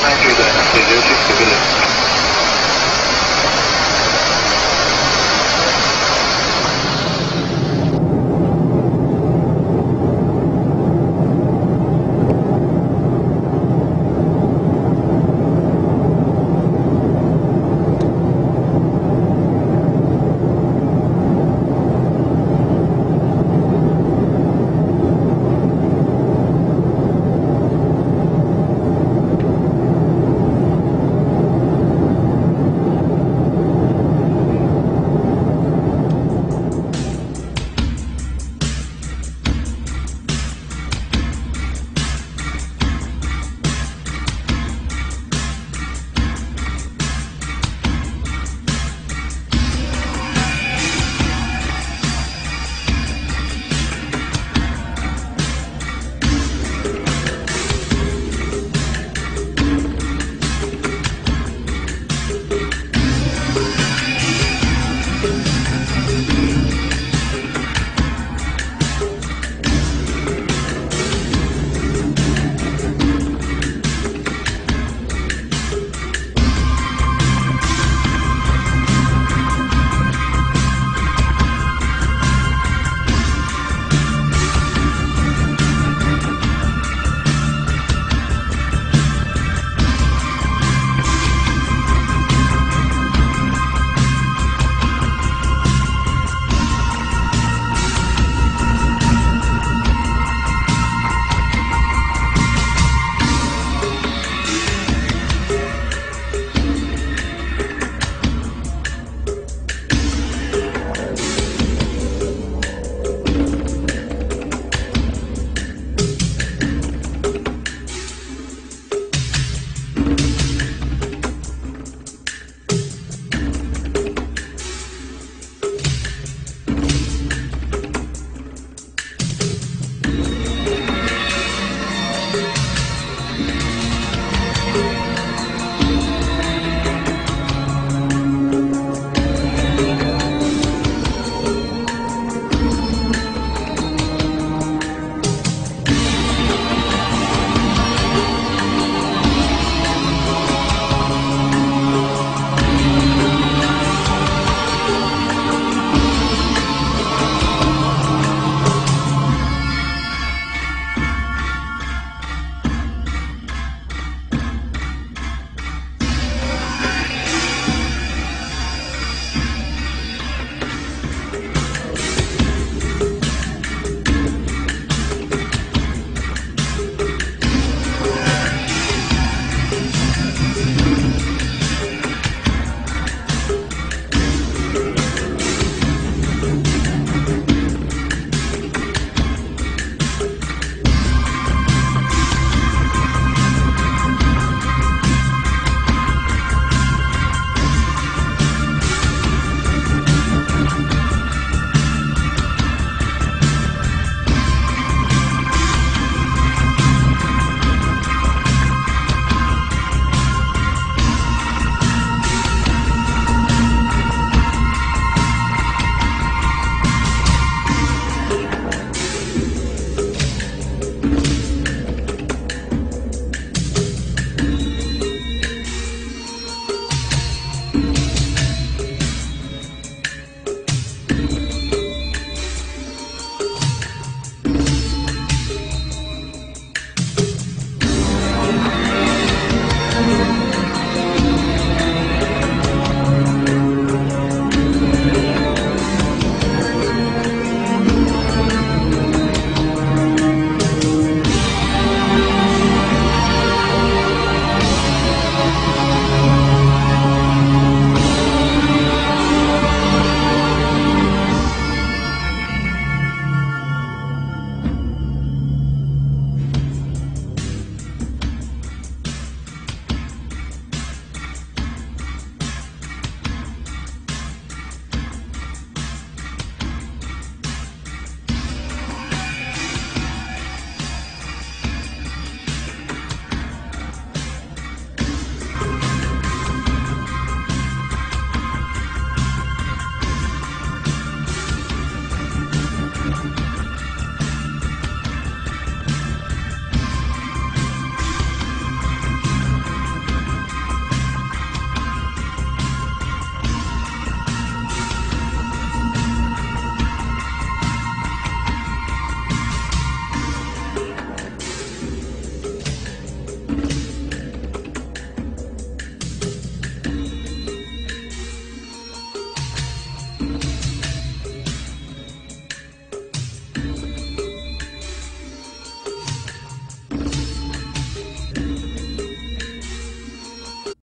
的，对。